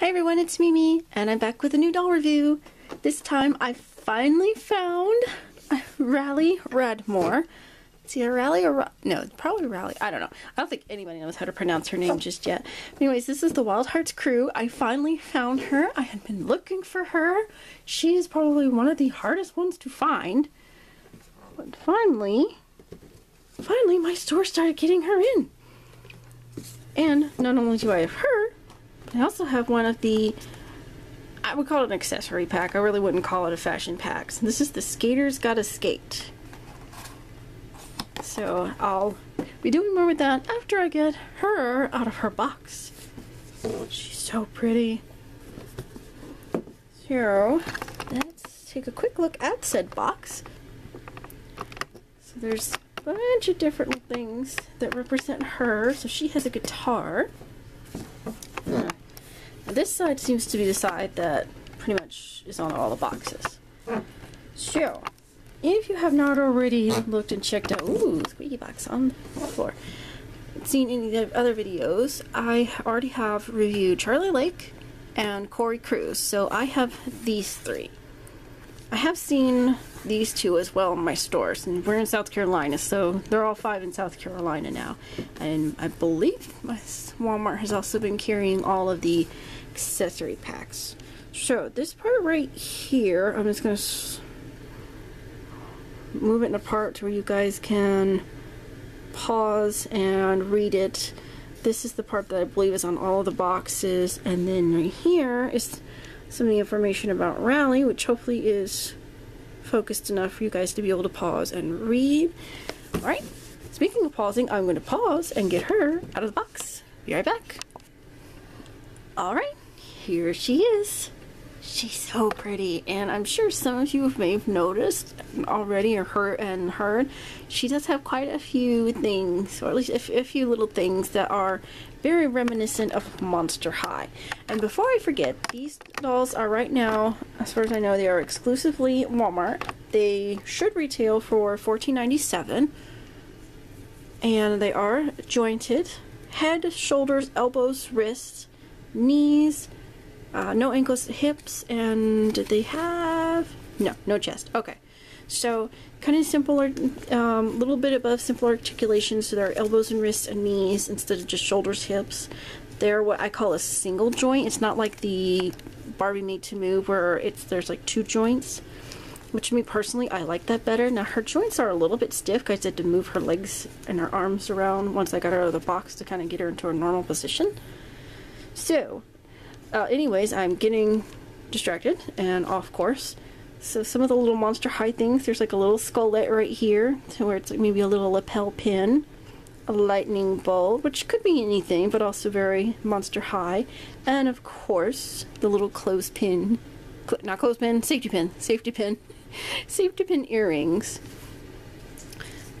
Hi everyone, it's Mimi, and I'm back with a new doll review. This time I finally found Rallee Radmore. See, a Rally or no, probably Rally. I don't know. I don't think anybody knows how to pronounce her name just yet. Anyways, this is the Wild Hearts crew. I finally found her. I had been looking for her. She is probably one of the hardest ones to find. But finally, finally, my store started getting her in. And not only do I have her, I also have one of the I would call it an accessory pack. I really wouldn't call it a fashion pack. So this is the Skaters Gotta Skate. So I'll be doing more with that after I get her out of her box. She's so pretty. So let's take a quick look at said box. So there's a bunch of different things that represent her. So she has a guitar. This side seems to be the side that pretty much is on all the boxes. So, if you have not already looked and checked out, ooh, squeaky box on the floor, seen any of the other videos, I already have reviewed Charlie Lake and Kori Cruz, so I have these three. I have seen these two as well in my stores, and we're in South Carolina, so they're all five in South Carolina now. And I believe my Walmart has also been carrying all of the accessory packs. So this part right here, I'm just going to move it in a part to where you guys can pause and read it. This is the part that I believe is on all the boxes. And then right here is some of the information about Rallee, which hopefully is focused enough for you guys to be able to pause and read. Alright, speaking of pausing, I'm going to pause and get her out of the box. Be right back. Alright, here she is. She's so pretty, and I'm sure some of you may have noticed already or heard and heard. She does have quite a few things, or at least a, a few little things that are very reminiscent of Monster High. And before I forget, these dolls are right now, as far as I know, they are exclusively Walmart. They should retail for $14.97, and they are jointed, head, shoulders, elbows, wrists, knees uh, no ankles, hips, and they have no, no chest. Okay, so kind of simpler, um, little bit above simple articulation, so there are elbows and wrists and knees instead of just shoulders, hips. They're what I call a single joint. It's not like the Barbie Made to Move where it's there's like two joints. Which me personally, I like that better. Now her joints are a little bit stiff because I had to move her legs and her arms around once I got her out of the box to kind of get her into a normal position. So, uh, anyways, I'm getting distracted and off course. So some of the little Monster High things, there's like a little skullette right here, to where it's like maybe a little lapel pin, a lightning bolt, which could be anything, but also very Monster High, and of course the little clothespin, cl not clothespin, safety pin, safety pin, safety pin earrings.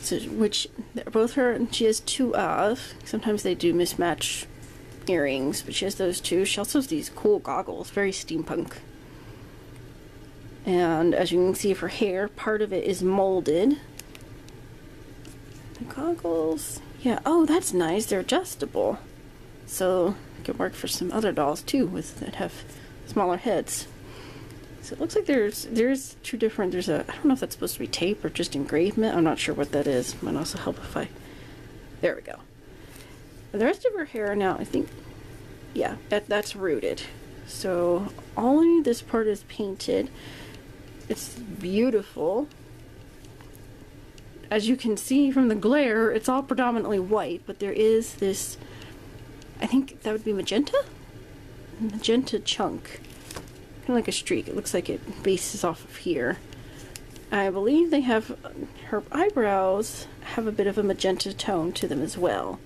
So, which both her, and she has two of. Sometimes they do mismatch earrings, but she has those two. She also has these cool goggles, very steampunk. And as you can see, her hair, part of it is molded. The goggles, yeah, oh, that's nice. They're adjustable. So, it could work for some other dolls too with that have smaller heads. So it looks like there's there's two different, there's a, I don't know if that's supposed to be tape or just engravement. I'm not sure what that is. Might also help if I, there we go. The rest of her hair now, I think, yeah, that, that's rooted. So only this part is painted. It's beautiful. As you can see from the glare, it's all predominantly white, but there is this, I think that would be magenta? Magenta chunk. Kind of like a streak. It looks like it bases off of here. I believe they have, her eyebrows have a bit of a magenta tone to them as well.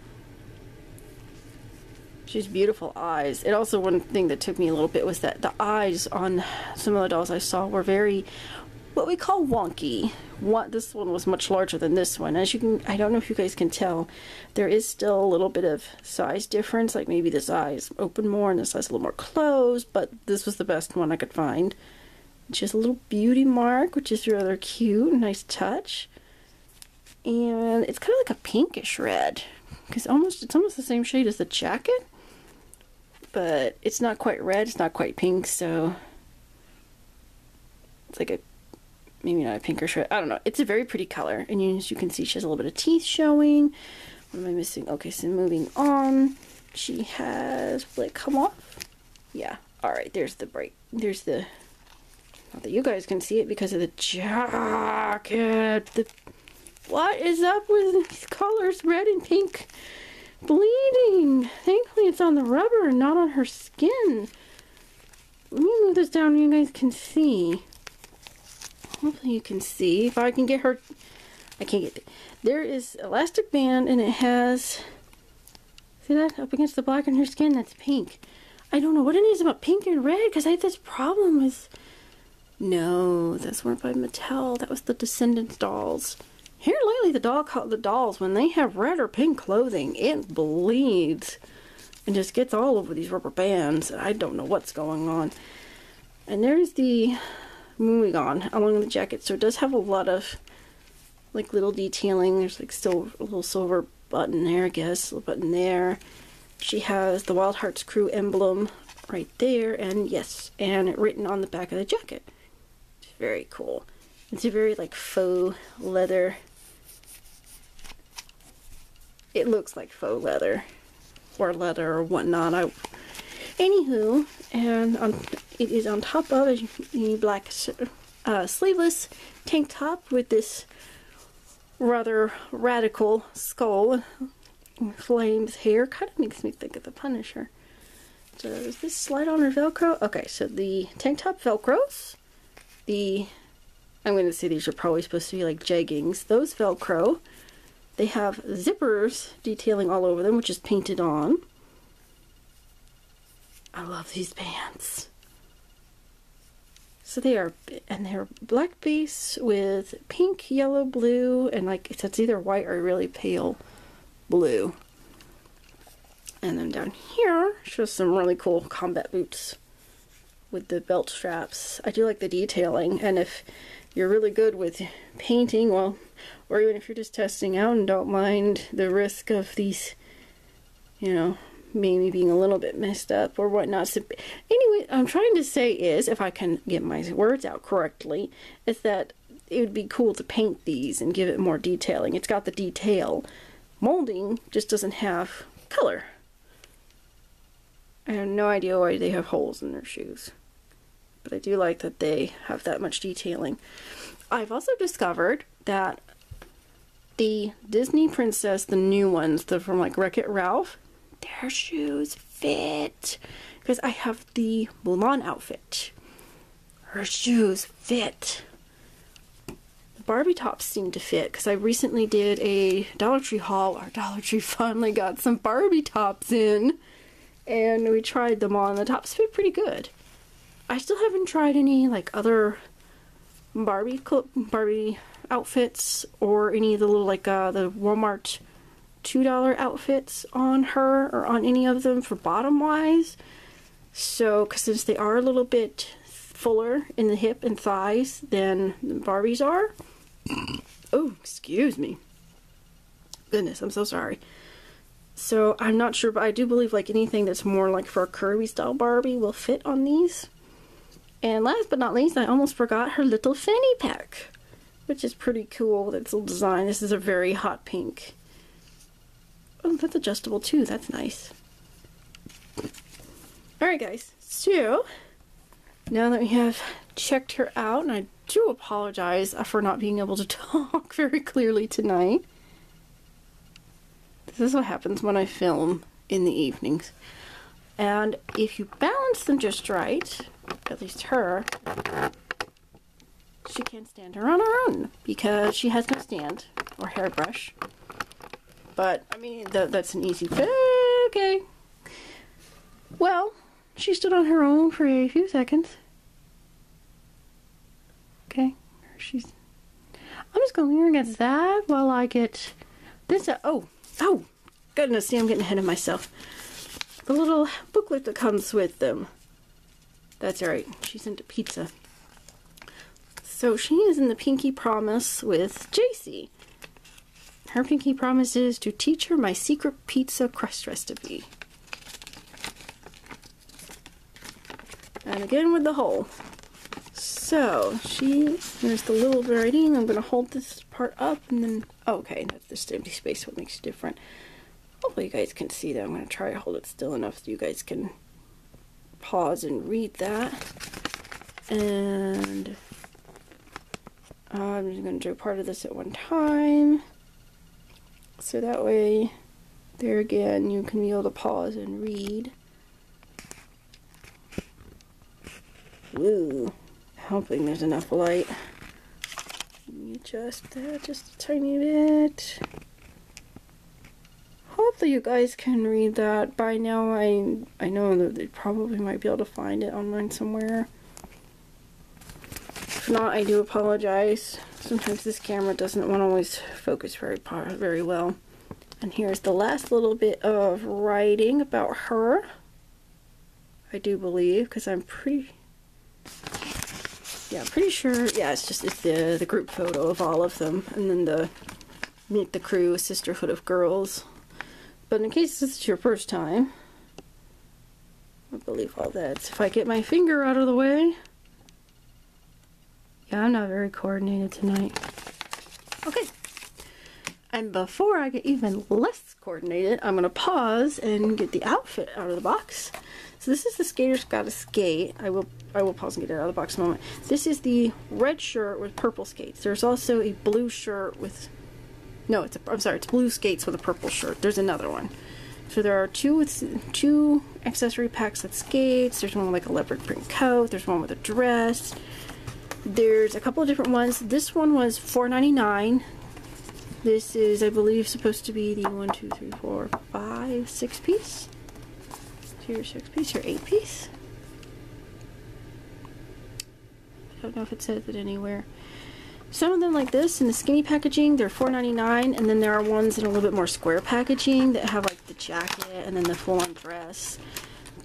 She's beautiful eyes. It also one thing that took me a little bit was that the eyes on some of the dolls I saw were very what we call wonky. What this one was much larger than this one. As you can I don't know if you guys can tell, there is still a little bit of size difference, like maybe this eye's open more and this eye's a little more closed, but this was the best one I could find. She has a little beauty mark, which is rather cute, nice touch. And it's kind of like a pinkish red. Because almost it's almost the same shade as the jacket but it's not quite red, it's not quite pink, so it's like a maybe not a pinker red. I don't know. It's a very pretty color, and you, as you can see, she has a little bit of teeth showing. What am I missing? Okay, so moving on, she has will it come off? Yeah. All right. There's the break. There's the. Not that you guys can see it because of the jacket. The what is up with these colors, red and pink? Bleeding. Thankfully, it's on the rubber and not on her skin. Let me move this down so you guys can see. Hopefully you can see. If I can get her... I can't get... There is elastic band and it has... See that? Up against the black on her skin, that's pink. I don't know what it is about pink and red because I had this problem with... No, that's one by Mattel. That was the Descendants dolls. Here lately, the doll the dolls when they have red or pink clothing, it bleeds and just gets all over these rubber bands. I don't know what's going on. And there's the moving on along the jacket. So it does have a lot of like little detailing. There's like still a little silver button there, I guess, a little button there. She has the Wild Hearts crew emblem right there, and yes, and written on the back of the jacket. It's very cool. It's a very like faux leather. It looks like faux leather or leather or whatnot. I, anywho, and on, it is on top of a black uh, sleeveless tank top with this rather radical skull. Flames hair kind of makes me think of the Punisher. So is this slide on or Velcro? Okay, so the tank top Velcros. The I'm going to say these are probably supposed to be like jeggings. Those Velcro. They have zippers detailing all over them, which is painted on. I love these pants. So they are, and they're black base with pink, yellow, blue, and like it's either white or really pale blue. And then down here, shows some really cool combat boots with the belt straps. I do like the detailing, and if you're really good with painting, well, or even if you're just testing out and don't mind the risk of these, you know, maybe being a little bit messed up or whatnot. So, anyway, I'm trying to say is, if I can get my words out correctly, is that it would be cool to paint these and give it more detailing. It's got the detail. Molding just doesn't have color. I have no idea why they have holes in their shoes. But I do like that they have that much detailing. I've also discovered that the Disney Princess, the new ones, the from like Wreck It Ralph, their shoes fit. Because I have the Mulan outfit. Her shoes fit. The Barbie tops seem to fit because I recently did a Dollar Tree haul. Our Dollar Tree finally got some Barbie tops in. And we tried them on. The tops fit pretty good. I still haven't tried any like other Barbie Barbie outfits or any of the little like uh, the Walmart two dollar outfits on her or on any of them for bottom wise. So, because since they are a little bit fuller in the hip and thighs than Barbie's are. oh, excuse me. Goodness, I'm so sorry. So I'm not sure, but I do believe like anything that's more like for a curvy style Barbie will fit on these. And last but not least, I almost forgot her little fanny pack, which is pretty cool. That's a design. This is a very hot pink. Oh, that's adjustable too. That's nice. Alright guys, so now that we have checked her out, and I do apologize for not being able to talk very clearly tonight. This is what happens when I film in the evenings. And if you balance them just right, at least her, she can't stand her on her own because she has no stand or hairbrush. But, I mean, th that's an easy fix. Okay. Well, she stood on her own for a few seconds. Okay. She's... I'm just going to lean against that while I get this... Uh, oh! Oh! Goodness, see, I'm getting ahead of myself. The little booklet that comes with them. That's right. She's into pizza. So she is in the Pinky Promise with JC. Her pinky promise is to teach her my secret pizza crust recipe. And again with the hole. So, she, there's the little writing. I'm going to hold this part up and then, oh, okay, that's just empty space, what makes it different. Hopefully you guys can see that. I'm going to try to hold it still enough so you guys can pause and read that. And I'm just going to do part of this at one time. So that way, there again, you can be able to pause and read. Woo. Hoping there's enough light. Adjust that just a tiny bit. Hopefully you guys can read that. By now I I know that they probably might be able to find it online somewhere. If not, I do apologize. Sometimes this camera doesn't want to always focus very very well. And here's the last little bit of writing about her. I do believe, because I'm pretty yeah, pretty sure. Yeah, it's just it's the the group photo of all of them, and then the meet the crew, sisterhood of girls. But in case this is your first time, I believe all that. If I get my finger out of the way, yeah, I'm not very coordinated tonight. Okay. And before I get even less coordinated, I'm gonna pause and get the outfit out of the box. So this is the Skater's Gotta Skate. I will I will pause and get it out of the box in a moment. This is the red shirt with purple skates. There's also a blue shirt with no, it's a, I'm sorry, it's blue skates with a purple shirt. There's another one. So there are two with two accessory packs with skates. There's one with like a leopard print coat. There's one with a dress. There's a couple of different ones. This one was $4.99. This is, I believe, supposed to be the one, two, three, four, five, six piece. Here, six piece, your eight piece. I don't know if it says it anywhere. Some of them like this in the skinny packaging, they're $4.99, and then there are ones in a little bit more square packaging that have like the jacket and then the full-on dress.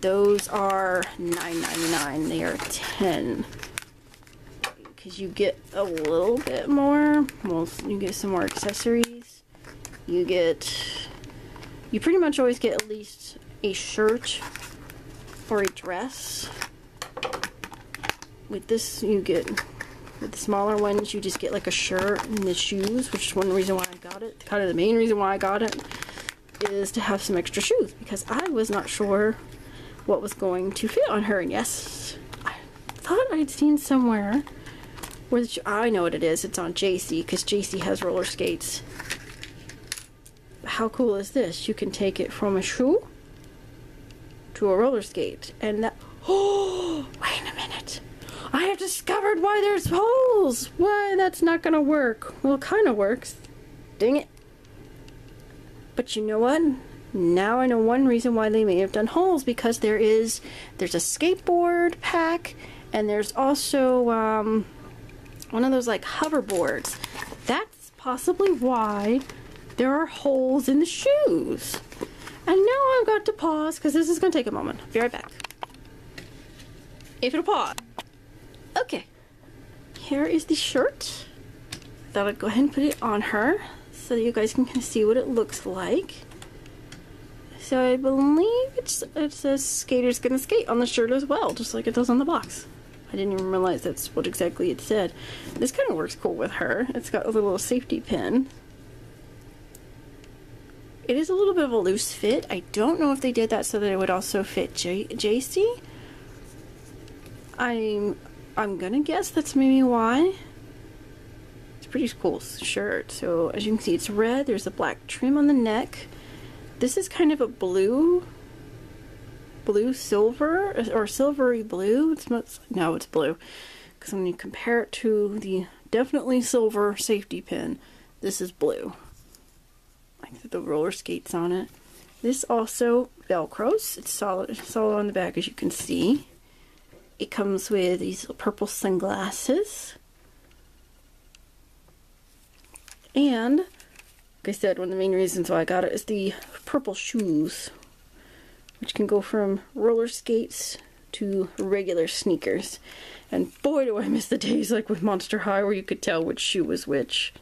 Those are $9.99. They are 10 because you get a little bit more. Well, you get some more accessories. You get, you pretty much always get at least a shirt or a dress. With this, you get with the smaller ones, you just get like a shirt and the shoes, which is one reason why I got it. Kind of the main reason why I got it is to have some extra shoes because I was not sure what was going to fit on her. And yes, I thought I'd seen somewhere where I know what it is. It's on JC because JC has roller skates. How cool is this? You can take it from a shoe to a roller skate, and that. Oh, wait a minute. I have discovered why there's holes. Why, that's not gonna work. Well, it kind of works. Dang it. But you know what? Now I know one reason why they may have done holes because there is there's a skateboard pack and there's also um, one of those like hoverboards. That's possibly why there are holes in the shoes. And now I've got to pause because this is going to take a moment. I'll Be right back. If it'll pause. Okay, here is the shirt. Thought I'd go ahead and put it on her so you guys can kind of see what it looks like. So I believe it's, it says skater's gonna skate on the shirt as well, just like it does on the box. I didn't even realize that's what exactly it said. This kind of works cool with her. It's got a little safety pin. It is a little bit of a loose fit. I don't know if they did that so that it would also fit J JC. I'm I'm gonna guess that's maybe why. It's a pretty cool shirt. So as you can see, it's red. There's a black trim on the neck. This is kind of a blue, blue silver uh, or silvery blue. It's not, no, it's blue. Because when you compare it to the definitely silver safety pin, this is blue. Like the roller skates on it. This also velcros. It's solid, solid on the back as you can see. It comes with these purple sunglasses. And, like I said, one of the main reasons why I got it is the purple shoes, which can go from roller skates to regular sneakers. And boy, do I miss the days like with Monster High where you could tell which shoe was which.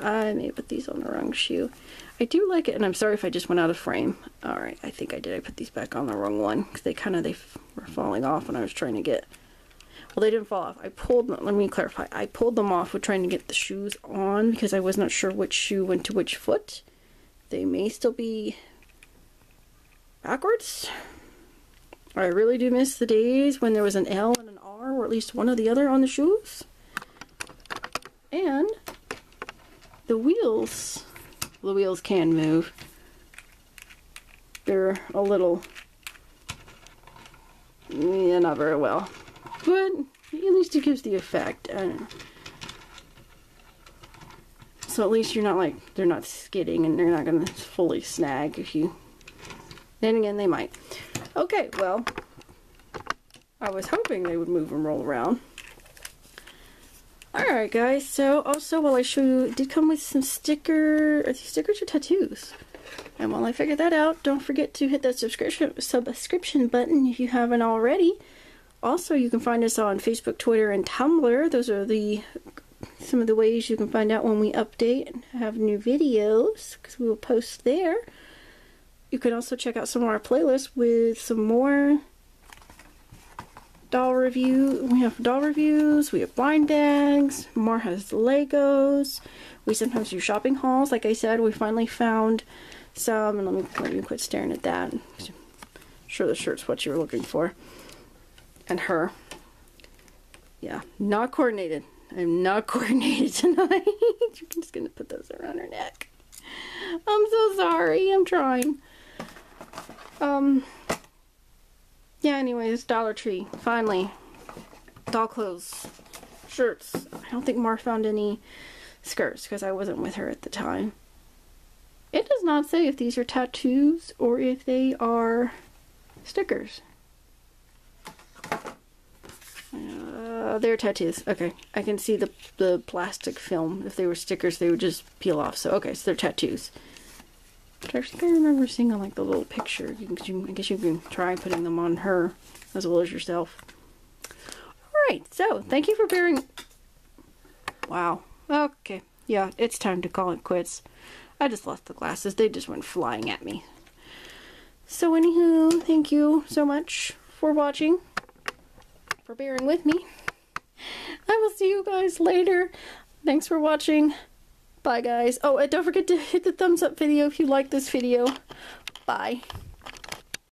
I may put these on the wrong shoe. I do like it, and I'm sorry if I just went out of frame. Alright, I think I did. I put these back on the wrong one, because they kind of, they falling off when I was trying to get. Well, they didn't fall off. I pulled them. Let me clarify. I pulled them off with trying to get the shoes on because I was not sure which shoe went to which foot. They may still be backwards. I really do miss the days when there was an L and an R, or at least one or the other on the shoes. And the wheels, the wheels can move. They're a little, yeah, not very well. But at least it gives the effect. So at least you're not like, they're not skidding and they're not going to fully snag if you, then again they might. Okay, well, I was hoping they would move and roll around. Alright guys, so also while I show you, did come with some sticker, are these stickers or tattoos? And while I figure that out, don't forget to hit that subscription subscription button if you haven't already. Also, you can find us on Facebook, Twitter, and Tumblr. Those are the some of the ways you can find out when we update and have new videos, because we will post there. You can also check out some of our playlists with some more doll review. We have doll reviews, we have blind bags, Mar has Legos. We sometimes do shopping hauls. Like I said, we finally found and let me, let me quit staring at that. I'm sure the shirt's what you were looking for. And her. Yeah, not coordinated. I'm not coordinated tonight. I'm just gonna put those around her neck. I'm so sorry. I'm trying. Um, yeah, anyways, Dollar Tree, finally. Doll clothes, shirts. I don't think Mar found any skirts because I wasn't with her at the time. It does not say if these are tattoos or if they are stickers. Uh, they're tattoos. Okay, I can see the the plastic film. If they were stickers, they would just peel off. So okay, so they're tattoos. But I think I remember seeing like the little picture. You can, I guess you can try putting them on her as well as yourself. Alright, so thank you for bearing... Wow. Okay. Yeah, it's time to call it quits. I just lost the glasses. They just went flying at me. So anywho, thank you so much for watching. For bearing with me. I will see you guys later. Thanks for watching. Bye, guys. Oh, and don't forget to hit the thumbs up video if you like this video. Bye.